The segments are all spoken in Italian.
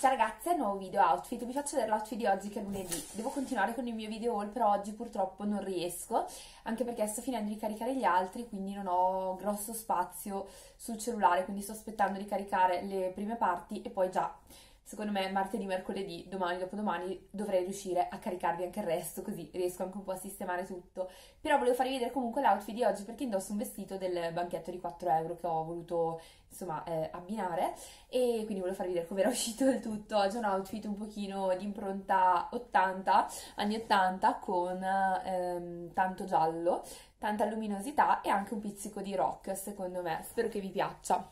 Ciao ragazze, nuovo video outfit, vi faccio vedere l'outfit di oggi che è lunedì. Devo continuare con il mio video haul, però oggi purtroppo non riesco, anche perché sto finendo di caricare gli altri, quindi non ho grosso spazio sul cellulare, quindi sto aspettando di caricare le prime parti e poi già secondo me martedì, mercoledì, domani, dopodomani dovrei riuscire a caricarvi anche il resto, così riesco anche un po' a sistemare tutto. Però volevo farvi vedere comunque l'outfit di oggi perché indosso un vestito del banchetto di 4 euro che ho voluto insomma eh, abbinare e quindi volevo farvi vedere come era uscito il tutto. Oggi è un outfit un pochino di impronta 80, anni 80 con ehm, tanto giallo, tanta luminosità e anche un pizzico di rock secondo me. Spero che vi piaccia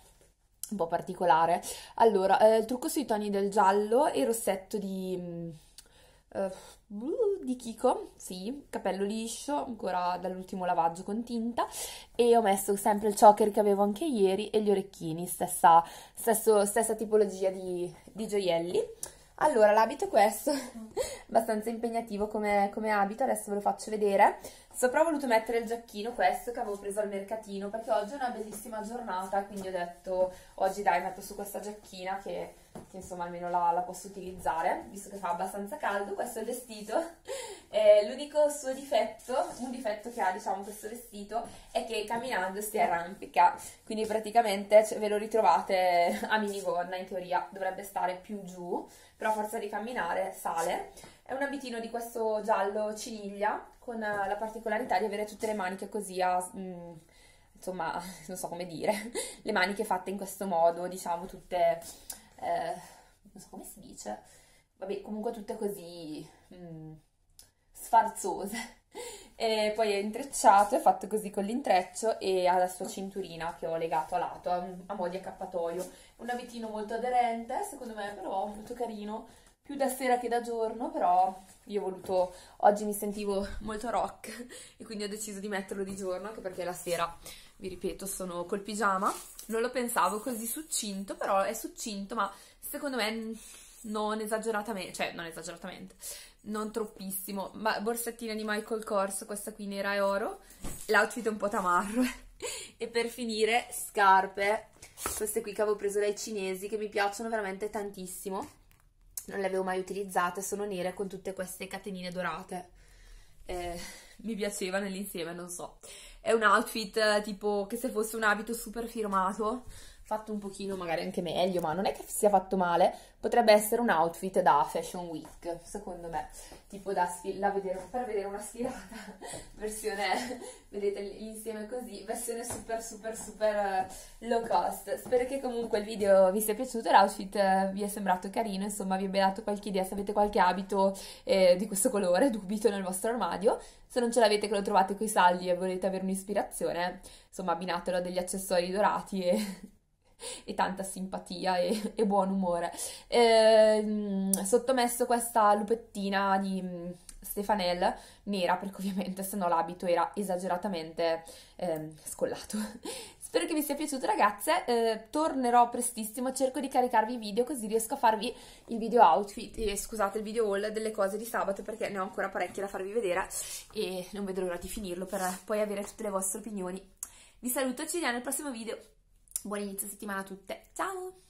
un po' particolare. Allora, eh, il trucco sui toni del giallo e il rossetto di... Uh, di Kiko, sì, capello liscio, ancora dall'ultimo lavaggio con tinta e ho messo sempre il choker che avevo anche ieri e gli orecchini, stessa, stesso, stessa tipologia di, di gioielli. Allora, l'abito è questo, abbastanza impegnativo come, come, abito, adesso ve lo faccio vedere. Sopra ho voluto mettere il giacchino, questo, che avevo preso al mercatino, perché oggi è una bellissima giornata, quindi ho detto, oggi dai, metto su questa giacchina che, che insomma almeno la, la, posso utilizzare, visto che fa abbastanza caldo. Questo è il vestito. Eh, l'unico suo difetto, un difetto che ha, diciamo, questo vestito, è che camminando si arrampica, quindi praticamente cioè, ve lo ritrovate a minigonna, in teoria dovrebbe stare più giù, però a forza di camminare sale. È un abitino di questo giallo ciniglia con la particolarità di avere tutte le maniche così a... Mm, insomma, non so come dire, le maniche fatte in questo modo, diciamo tutte... Eh, non so come si dice, vabbè, comunque tutte così mm, sfarzose. E poi è intrecciato, è fatto così con l'intreccio e ha la sua cinturina che ho legato a lato, a, a mo' di accappatoio. Un abitino molto aderente, secondo me però molto carino, più da sera che da giorno, però io ho voluto, oggi mi sentivo molto rock e quindi ho deciso di metterlo di giorno, anche perché la sera, vi ripeto, sono col pigiama. Non lo pensavo così succinto, però è succinto, ma secondo me non esageratamente, cioè non esageratamente, non troppissimo. Ma borsettina di Michael Kors, questa qui nera e oro, l'outfit è un po' tamarro. e per finire, scarpe, queste qui che avevo preso dai cinesi, che mi piacciono veramente tantissimo non le avevo mai utilizzate, sono nere con tutte queste catenine dorate. Eh, mi piaceva nell'insieme, non so. È un outfit tipo che se fosse un abito super firmato, fatto un pochino magari anche meglio, ma non è che sia fatto male, potrebbe essere un outfit da Fashion Week, secondo me, tipo da, da vedere, per vedere una sfilata, versione, vedete l'insieme così, versione super super super eh, low cost. Spero che comunque il video vi sia piaciuto, l'outfit eh, vi è sembrato carino, insomma vi abbia dato qualche idea, se avete qualche abito eh, di questo colore, dubito nel vostro armadio, se non ce l'avete che lo trovate coi saldi e volete avere un'ispirazione, insomma abbinatelo a degli accessori dorati e e tanta simpatia e, e buon umore. Eh, sottomesso questa lupettina di mm, Stefanel nera perché ovviamente se no l'abito era esageratamente eh, scollato. Spero che vi sia piaciuto ragazze, eh, tornerò prestissimo, cerco di caricarvi i video così riesco a farvi il video outfit, eh, scusate il video haul delle cose di sabato perché ne ho ancora parecchie da farvi vedere e non vedo l'ora di finirlo per poi avere tutte le vostre opinioni. Vi saluto, ci vediamo nel prossimo video. Buon inizio settimana a tutte. Ciao!